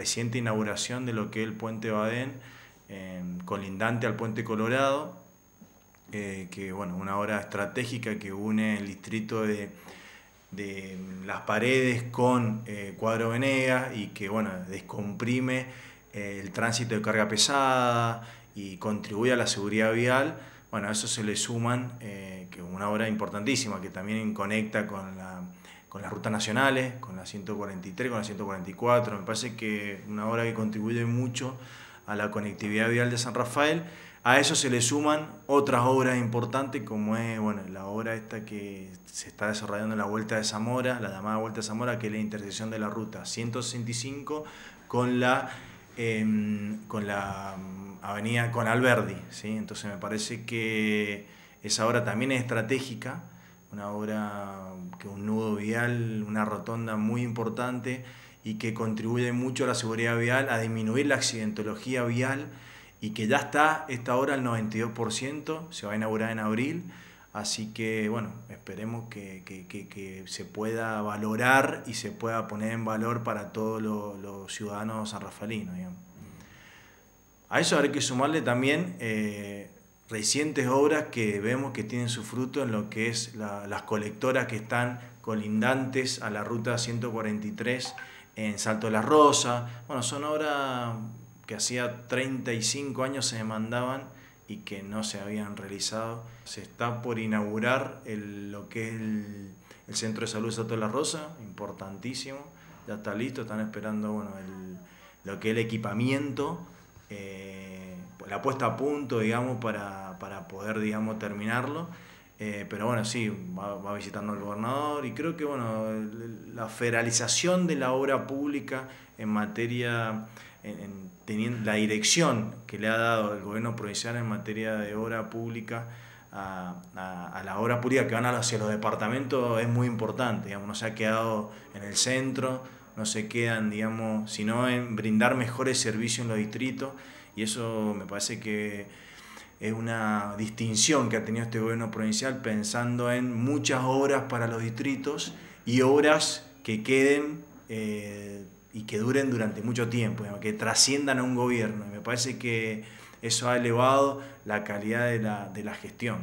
reciente inauguración de lo que es el puente Badén, colindante al puente Colorado, eh, que bueno, una obra estratégica que une el distrito de, Las Paredes con eh, Cuadro Venegas y que bueno, descomprime eh, el tránsito de carga pesada y contribuye a la seguridad vial. Bueno, a eso se le suman, que una obra importantísima que también conecta con la con las rutas nacionales, con la 143, con la 144. Me parece que una obra que contribuye mucho a la conectividad vial de San Rafael. A eso se le suman otras obras importantes como es bueno, la obra esta que se está desarrollando en la Vuelta de Zamora, la llamada Vuelta de Zamora, que es la intersección de la ruta 165 con la, em, con la mm, avenida con Alberdi. ¿sí? Entonces me parece que esa obra también es estratégica una obra que un nudo vial, una rotonda muy importante y que contribuye mucho a la seguridad vial, a disminuir la accidentología vial y que ya está esta obra al 92%, se va a inaugurar en abril, así que bueno, esperemos que, que, se pueda valorar y se pueda poner en valor para todos los, ciudadanos sanrafalinos. A eso hay que sumarle también eh, recientes obras que vemos que tienen su fruto en lo que es las colectoras que están colindantes a la ruta 143 en Salto de la Rosa. Bueno, son obras que hacía 35 años se demandaban y que no se habían realizado. Se está por inaugurar lo que es el, Centro de Salud de Salto de la Rosa, importantísimo, ya está listo, están esperando bueno, lo que es el equipamiento. Eh, la puesta a punto, digamos, para, poder, digamos, terminarlo. Eh, pero bueno, sí, va, visitando el gobernador y creo que, bueno, la federalización de la obra pública en materia, en, teniendo la dirección que le ha dado el gobierno provincial en materia de obra pública a, la obra pública que van hacia los departamentos es muy importante, digamos, no se ha quedado en el centro, no se quedan, digamos, sino en brindar mejores servicios en los distritos y eso me parece que es una distinción que ha tenido este gobierno provincial pensando en muchas obras para los distritos y obras que queden eh, y que duren durante mucho tiempo, que trasciendan a un gobierno. Y me parece que eso ha elevado la calidad de la, de la gestión.